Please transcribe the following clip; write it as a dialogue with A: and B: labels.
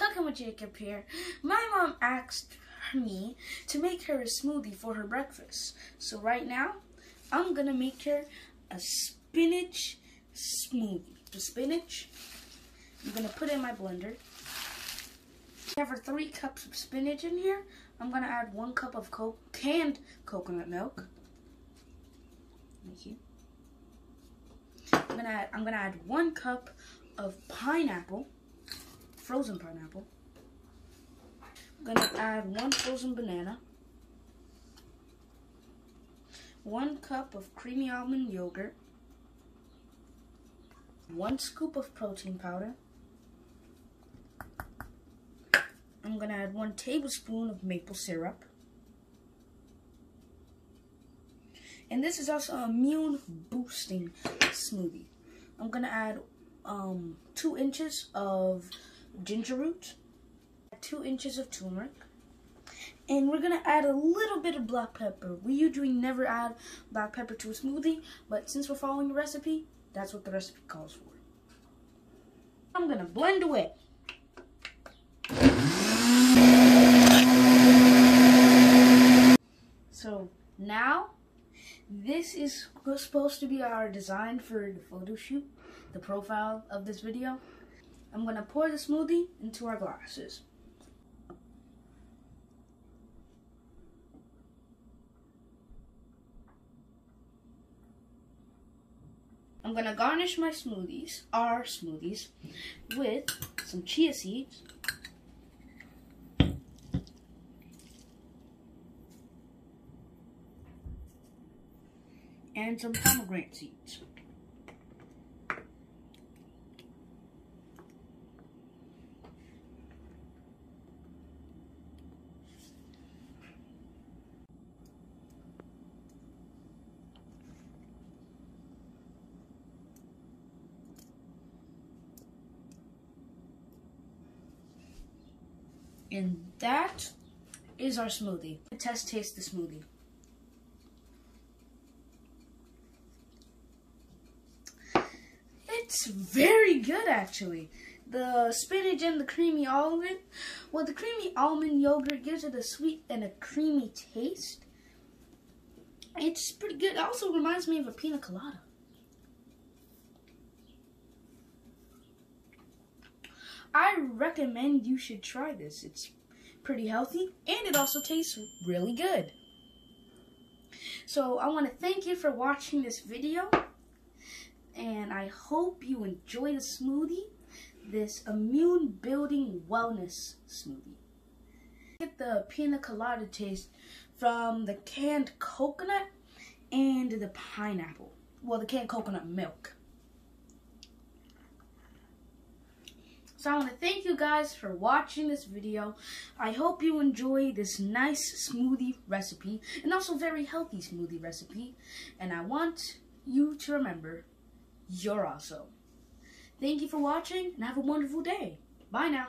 A: Cooking with Jacob here. My mom asked me to make her a smoothie for her breakfast. So right now, I'm gonna make her a spinach smoothie. The spinach, I'm gonna put in my blender. I have three cups of spinach in here. I'm gonna add one cup of co canned coconut milk. Thank you. I'm gonna add, I'm gonna add one cup of pineapple frozen pineapple. I'm gonna add one frozen banana, one cup of creamy almond yogurt, one scoop of protein powder. I'm gonna add one tablespoon of maple syrup. And this is also a immune boosting smoothie. I'm gonna add um, two inches of ginger root, two inches of turmeric, and we're gonna add a little bit of black pepper. We usually never add black pepper to a smoothie, but since we're following the recipe, that's what the recipe calls for. I'm gonna blend away. So now, this is supposed to be our design for the photo shoot, the profile of this video. I'm going to pour the smoothie into our glasses. I'm going to garnish my smoothies, our smoothies, with some chia seeds. And some pomegranate seeds. And that is our smoothie. Test taste the smoothie. It's very good actually. The spinach and the creamy almond, well the creamy almond yogurt gives it a sweet and a creamy taste. It's pretty good. It also reminds me of a pina colada. I recommend you should try this. It's pretty healthy and it also tastes really good. So I want to thank you for watching this video and I hope you enjoy the smoothie, this immune building wellness smoothie. Get the pina colada taste from the canned coconut and the pineapple. Well, the canned coconut milk. So I want to thank you guys for watching this video. I hope you enjoy this nice smoothie recipe and also very healthy smoothie recipe. And I want you to remember, you're awesome. Thank you for watching and have a wonderful day. Bye now.